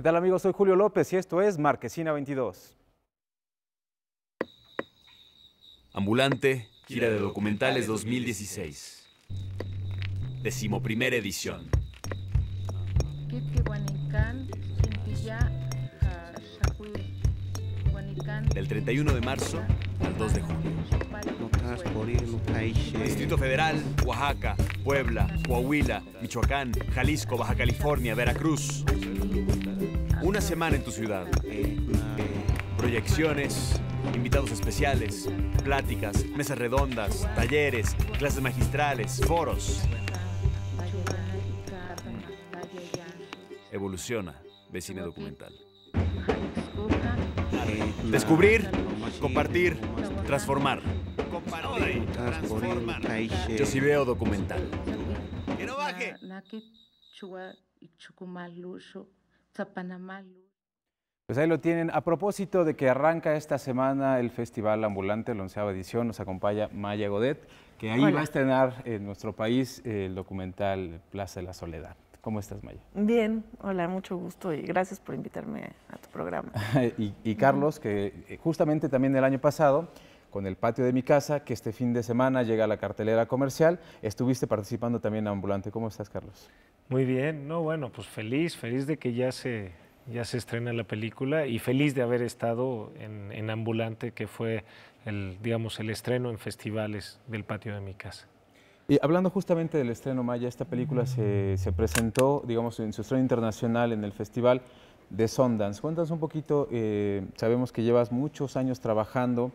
¿Qué tal amigos? Soy Julio López y esto es Marquesina 22. Ambulante, gira de documentales 2016. Decimoprimera edición. Del 31 de marzo al 2 de junio. Distrito Federal, Oaxaca, Puebla, Coahuila, Michoacán, Jalisco, Baja California, Veracruz. Una semana en tu ciudad. Proyecciones, invitados especiales, pláticas, mesas redondas, talleres, clases magistrales, foros. Evoluciona, vecina documental. Descubrir, compartir, transformar. Transformar. Yo sí veo documental. ¡Que no baje! Pues ahí lo tienen. A propósito de que arranca esta semana el Festival Ambulante, la onceava edición, nos acompaña Maya Godet, que ahí va a estrenar en nuestro país el documental Plaza de la Soledad. ¿Cómo estás, Maya? Bien, hola, mucho gusto y gracias por invitarme a tu programa. y, Carlos, que eh, justamente también el año pasado, con el patio de mi casa, que este fin de semana llega a la cartelera comercial, estuviste participando también en Ambulante. ¿Cómo estás, Carlos? Muy bien, no, bueno, pues feliz, feliz de que ya se, ya se estrena la película y feliz de haber estado en, en Ambulante, que fue el, digamos, el estreno en festivales del patio de mi casa. Y hablando justamente del estreno Maya, esta película se, presentó, digamos, en su estreno internacional en el Festival de Sundance. Cuéntanos un poquito, eh, sabemos que llevas muchos años trabajando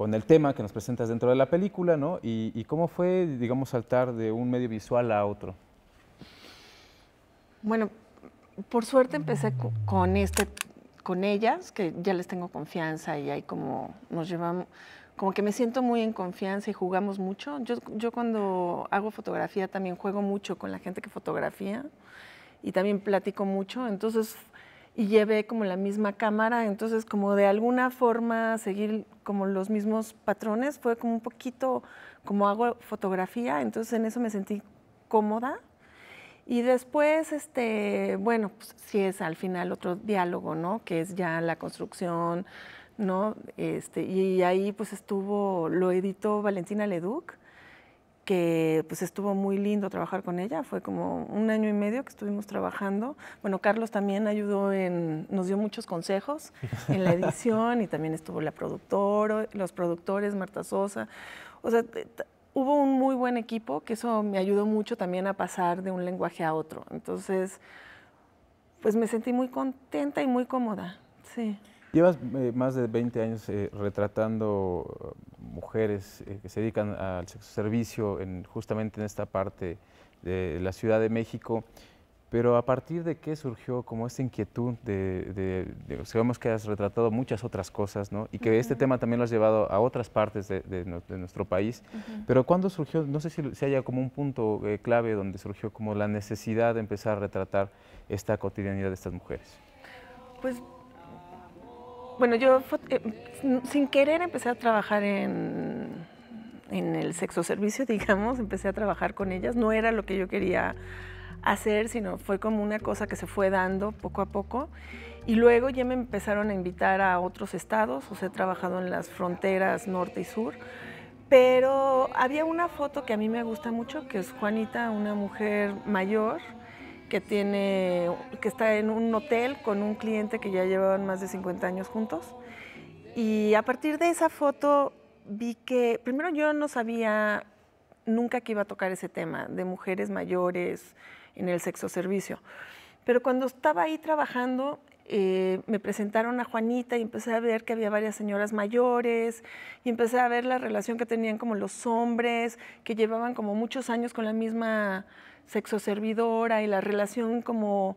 con el tema que nos presentas dentro de la película, ¿no? Y, cómo fue, digamos, saltar de un medio visual a otro. Bueno, por suerte empecé con este, con ellas, que ya les tengo confianza y ahí como nos llevamos, como que me siento muy en confianza y jugamos mucho. Yo, yo cuando hago fotografía también juego mucho con la gente que fotografía y también platico mucho, entonces, y llevé como la misma cámara, entonces como de alguna forma seguir como los mismos patrones, fue como un poquito como hago fotografía, entonces en eso me sentí cómoda. Y después, este, bueno, pues sí es al final otro diálogo, ¿no? Que es ya la construcción, ¿no? Este, y ahí pues estuvo, lo editó Valentina Leduc, que pues estuvo muy lindo trabajar con ella, fue como un año y medio que estuvimos trabajando. Bueno, Carlos también ayudó en, nos dio muchos consejos en la edición y también estuvo la productora, los productores, Marta Sosa. O sea, hubo un muy buen equipo que eso me ayudó mucho también a pasar de un lenguaje a otro. Entonces, pues me sentí muy contenta y muy cómoda, sí. Llevas eh, más de 20 años eh, retratando uh, mujeres eh, que se dedican al sexo servicio en, justamente en esta parte de la Ciudad de México, pero a partir de qué surgió como esta inquietud de, sabemos que has retratado muchas otras cosas, ¿no? Y que este tema también lo has llevado a otras partes de, nuestro país, pero ¿cuándo surgió, no sé si, si haya como un punto clave donde surgió como la necesidad de empezar a retratar esta cotidianidad de estas mujeres? Pues bueno, yo eh, sin querer empecé a trabajar en, en el sexo servicio, digamos, empecé a trabajar con ellas. No era lo que yo quería hacer, sino fue como una cosa que se fue dando poco a poco. Y luego ya me empezaron a invitar a otros estados, o sea, he trabajado en las fronteras norte y sur. Pero había una foto que a mí me gusta mucho, que es Juanita, una mujer mayor, que, tiene, que está en un hotel con un cliente que ya llevaban más de 50 años juntos. Y a partir de esa foto vi que, primero yo no sabía nunca que iba a tocar ese tema de mujeres mayores en el sexo servicio. Pero cuando estaba ahí trabajando, eh, me presentaron a Juanita y empecé a ver que había varias señoras mayores y empecé a ver la relación que tenían como los hombres, que llevaban como muchos años con la misma sexoservidora y la relación como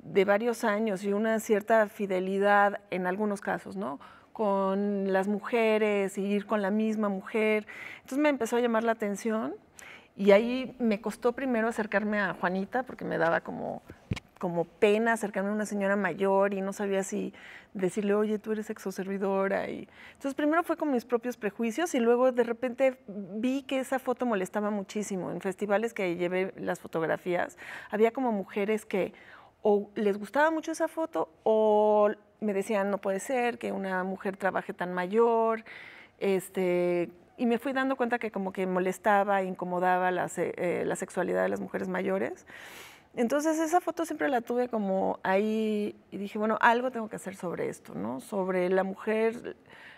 de varios años y una cierta fidelidad en algunos casos, ¿no? Con las mujeres y ir con la misma mujer. Entonces me empezó a llamar la atención y ahí me costó primero acercarme a Juanita porque me daba como como pena acercarme a una señora mayor y no sabía si decirle, oye, tú eres exoservidora. Y... Entonces, primero fue con mis propios prejuicios y luego de repente vi que esa foto molestaba muchísimo. En festivales que llevé las fotografías, había como mujeres que o les gustaba mucho esa foto o me decían no puede ser que una mujer trabaje tan mayor, este, y me fui dando cuenta que como que molestaba, incomodaba la, eh, la sexualidad de las mujeres mayores. Entonces esa foto siempre la tuve como ahí y dije, bueno, algo tengo que hacer sobre esto, ¿no? Sobre la mujer,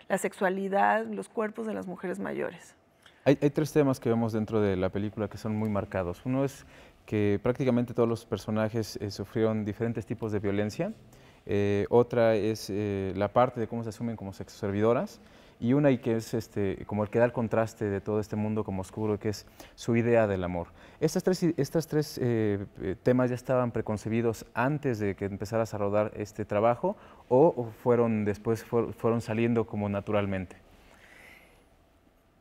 la sexualidad, los cuerpos de las mujeres mayores. Hay, tres temas que vemos dentro de la película que son muy marcados. Uno es que prácticamente todos los personajes eh, sufrieron diferentes tipos de violencia. Eh, otra es eh, la parte de cómo se asumen como sexoservidoras y una y que es este, como el que da el contraste de todo este mundo como oscuro, que es su idea del amor. Estas tres, estas tres eh, eh, temas ya estaban preconcebidos antes de que empezaras a rodar este trabajo o, fueron después fueron saliendo como naturalmente.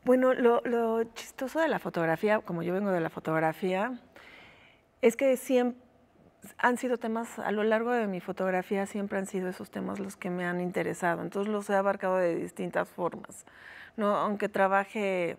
Bueno, lo, lo chistoso de la fotografía, como yo vengo de la fotografía, es que siempre han sido temas, a lo largo de mi fotografía siempre han sido esos temas los que me han interesado, entonces los he abarcado de distintas formas. ¿no? Aunque trabaje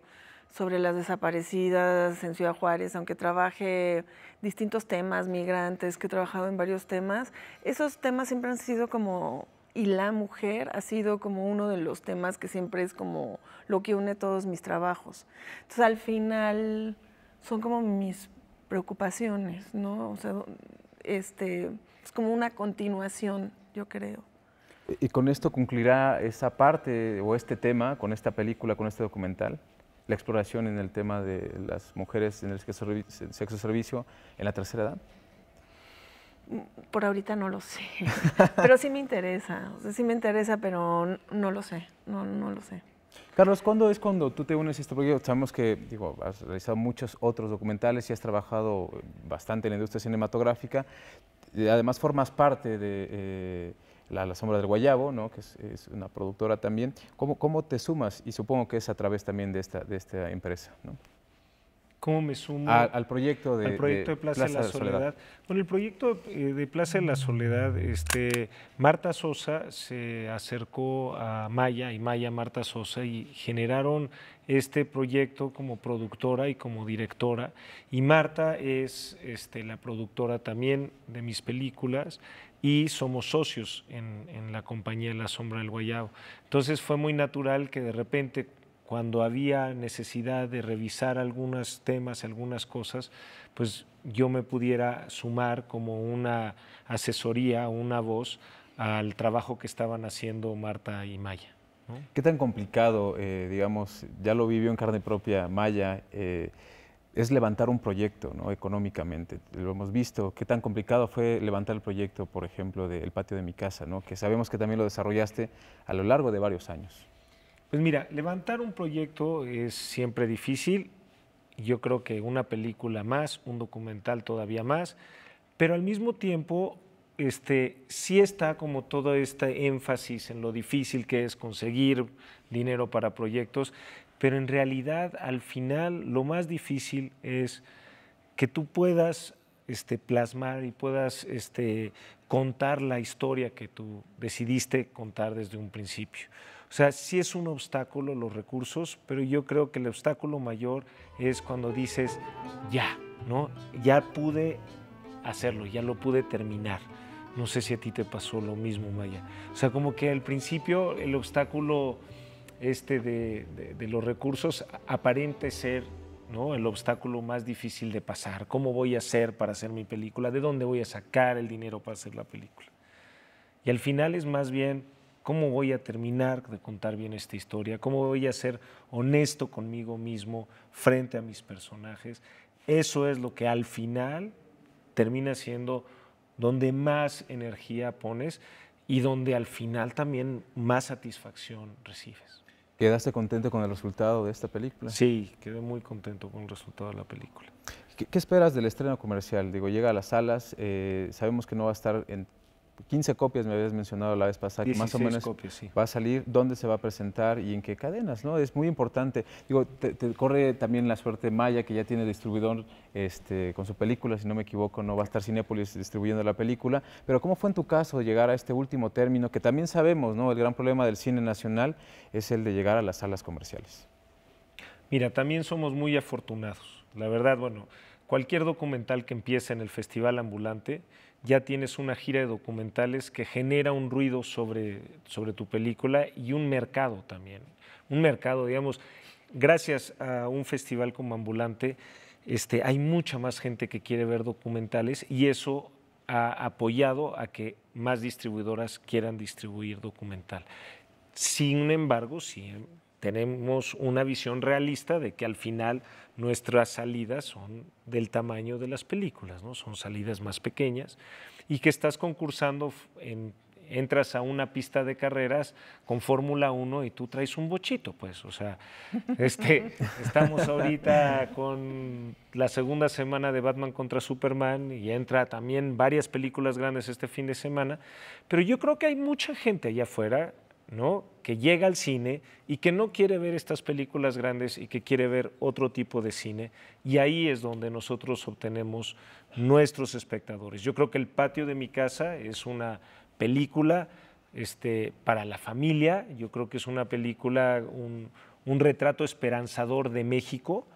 sobre las desaparecidas en Ciudad Juárez, aunque trabaje distintos temas, migrantes, que he trabajado en varios temas, esos temas siempre han sido como, y la mujer ha sido como uno de los temas que siempre es como lo que une todos mis trabajos. Entonces al final son como mis preocupaciones, ¿no? O sea, este, es como una continuación, yo creo. ¿Y con esto concluirá esa parte o este tema, con esta película, con este documental? La exploración en el tema de las mujeres en el sexo servicio en la tercera edad? Por ahorita no lo sé, pero sí me interesa, o sea, sí me interesa, pero no lo sé, no, no lo sé. Carlos, ¿cuándo es cuando tú te unes a este proyecto? Sabemos que has realizado muchos otros documentales y has trabajado bastante en la industria cinematográfica. Además, formas parte de eh, la, Sombra del Guayabo, ¿no? que es, una productora también. ¿Cómo, ¿Cómo, te sumas? Y supongo que es a través también de esta, de esta empresa. ¿no? ¿Cómo me sumo? al proyecto de, proyecto de, Plaza, de la Soledad. Bueno, el proyecto eh, de Plaza de la Soledad, este, Marta Sosa se acercó a Maya y Maya Marta Sosa y generaron este proyecto como productora y como directora. Y Marta es este, la productora también de mis películas y somos socios en, en la compañía La Sombra del Guayabo. Entonces fue muy natural que de repente cuando había necesidad de revisar algunos temas, algunas cosas, pues yo me pudiera sumar como una asesoría, una voz al trabajo que estaban haciendo Marta y Maya. ¿Qué tan complicado, eh, digamos, ya lo vivió en carne propia Maya, eh, es levantar un proyecto ¿no? económicamente? Lo hemos visto, ¿qué tan complicado fue levantar el proyecto, por ejemplo, del patio de mi casa, ¿no? que sabemos que también lo desarrollaste a lo largo de varios años? Pues mira, levantar un proyecto es siempre difícil. Yo creo que una película más, un documental todavía más, pero al mismo tiempo este, sí está como todo este énfasis en lo difícil que es conseguir dinero para proyectos, pero en realidad al final lo más difícil es que tú puedas este, plasmar y puedas este, contar la historia que tú decidiste contar desde un principio. Sea, sí es un obstáculo los recursos, pero yo creo que el obstáculo mayor es cuando dices, ya, ¿no? Ya pude hacerlo, ya lo pude terminar. No sé si a ti te pasó lo mismo, Maya. O sea, como que al principio el obstáculo este de, de los recursos aparente ser ¿no? el obstáculo más difícil de pasar. ¿Cómo voy a hacer para hacer mi película? ¿De dónde voy a sacar el dinero para hacer la película? Y al final es más bien ¿Cómo voy a terminar de contar bien esta historia? ¿Cómo voy a ser honesto conmigo mismo frente a mis personajes? Eso es lo que al final termina siendo donde más energía pones y donde al final también más satisfacción recibes. ¿Quedaste contento con el resultado de esta película? Sí, quedé muy contento con el resultado de la película. ¿Qué, esperas del estreno comercial? Digo, llega a las salas, eh, sabemos que no va a estar en 15 copias me habías mencionado la vez pasada, que más o menos va a salir, dónde se va a presentar y en qué cadenas, ¿no? Es muy importante. Digo, te, corre también la suerte Maya, que ya tiene distribuidor este, con su película, si no me equivoco, no va a estar Cinépolis distribuyendo la película, pero ¿cómo fue en tu caso llegar a este último término, que también sabemos, ¿no? El gran problema del cine nacional es el de llegar a las salas comerciales. Mira, también somos muy afortunados. La verdad, bueno, cualquier documental que empiece en el Festival Ambulante, ya tienes una gira de documentales que genera un ruido sobre, sobre tu película y un mercado también. Un mercado, digamos, gracias a un festival como Ambulante, este, hay mucha más gente que quiere ver documentales y eso ha apoyado a que más distribuidoras quieran distribuir documental. Sin embargo, sí tenemos una visión realista de que al final nuestras salidas son del tamaño de las películas, ¿no? son salidas más pequeñas y que estás concursando en entras a una pista de carreras con Fórmula 1 y tú traes un bochito, pues, o sea, este, estamos ahorita con la segunda semana de Batman contra Superman y entra también varias películas grandes este fin de semana, pero yo creo que hay mucha gente allá afuera ¿no? que llega al cine y que no quiere ver estas películas grandes y que quiere ver otro tipo de cine. Y ahí es donde nosotros obtenemos nuestros espectadores. Yo creo que El patio de mi casa es una película este, para la familia, yo creo que es una película, un, un retrato esperanzador de México.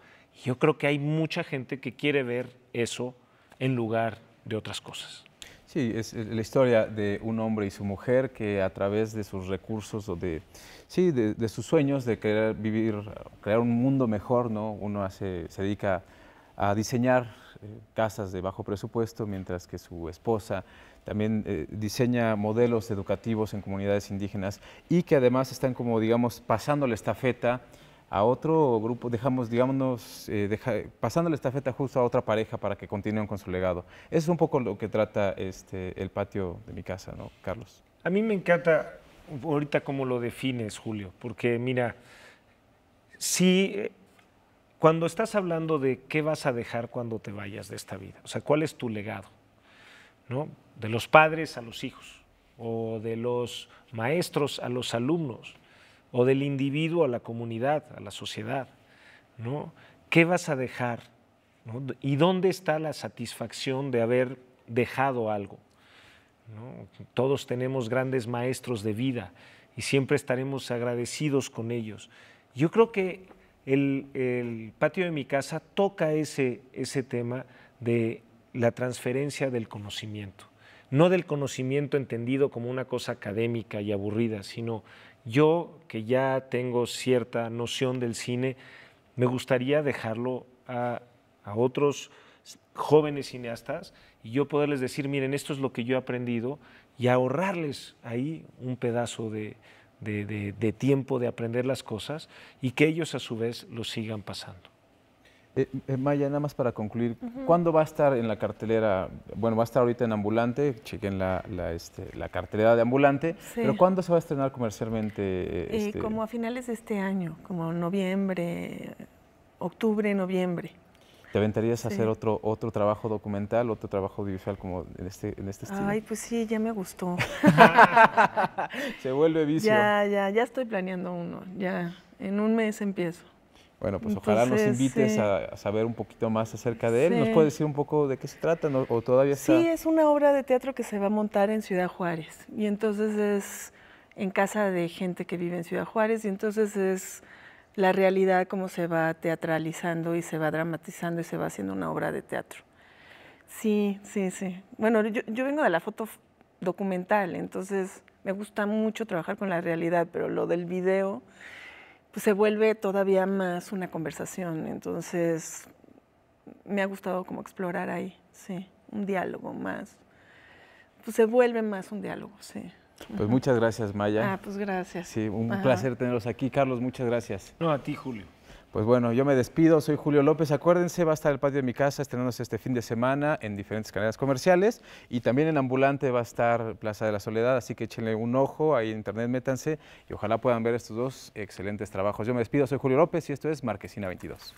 Yo creo que hay mucha gente que quiere ver eso en lugar de otras cosas. Sí, es la historia de un hombre y su mujer que a través de sus recursos o de, sí, de, sus sueños de querer vivir, crear un mundo mejor, ¿no? Uno hace, se dedica a diseñar eh, casas de bajo presupuesto, mientras que su esposa también eh, diseña modelos educativos en comunidades indígenas y que además están como, digamos, pasando la estafeta a otro grupo, dejamos, digamos, eh, pasando la estafeta justo a otra pareja para que continúen con su legado. Eso es un poco lo que trata este, el patio de mi casa, ¿no, Carlos? A mí me encanta ahorita cómo lo defines, Julio, porque mira, si cuando estás hablando de qué vas a dejar cuando te vayas de esta vida, o sea, cuál es tu legado, ¿no? De los padres a los hijos, o de los maestros a los alumnos, o del individuo a la comunidad, a la sociedad. ¿no? ¿Qué vas a dejar? ¿Y dónde está la satisfacción de haber dejado algo? Todos tenemos grandes maestros de vida y siempre estaremos agradecidos con ellos. Yo creo que el, patio de mi casa toca ese, ese tema de la transferencia del conocimiento. No del conocimiento entendido como una cosa académica y aburrida, sino yo, que ya tengo cierta noción del cine, me gustaría dejarlo a, otros jóvenes cineastas y yo poderles decir, miren, esto es lo que yo he aprendido y ahorrarles ahí un pedazo de, tiempo de aprender las cosas y que ellos a su vez lo sigan pasando. Eh, eh, Maya, nada más para concluir, ¿cuándo va a estar en la cartelera? Bueno, va a estar ahorita en Ambulante, chequen la, este, la cartelera de Ambulante, pero ¿cuándo se va a estrenar comercialmente? Eh, este? como a finales de este año, como noviembre, octubre, noviembre. ¿Te aventarías a hacer otro, otro trabajo documental, otro trabajo audiovisual como en este, en este estilo? Ay, pues sí, ya me gustó. se vuelve vicio. Ya, ya, ya estoy planeando uno, ya, en un mes empiezo. Bueno, pues ojalá nos invites a, saber un poquito más acerca de él. ¿Nos puede decir un poco de qué se trata o todavía está? Sí, es una obra de teatro que se va a montar en Ciudad Juárez y entonces es en casa de gente que vive en Ciudad Juárez y entonces es la realidad como se va teatralizando y se va dramatizando y se va haciendo una obra de teatro. Sí, sí, sí. Bueno, yo, yo vengo de la foto documental, entonces me gusta mucho trabajar con la realidad, pero lo del video pues se vuelve todavía más una conversación. Entonces, me ha gustado como explorar ahí, sí, un diálogo más. Pues se vuelve más un diálogo, sí. Pues muchas gracias, Maya. Ah, pues gracias. Sí, un placer tenerlos aquí. Carlos, muchas gracias. No, a ti, Julio. Pues bueno, yo me despido, soy Julio López. Acuérdense, va a estar el patio de mi casa estrenándose este fin de semana en diferentes cadenas comerciales y también en Ambulante va a estar Plaza de la Soledad, así que échenle un ojo, ahí en internet métanse y ojalá puedan ver estos dos excelentes trabajos. Yo me despido, soy Julio López y esto es Marquesina 22.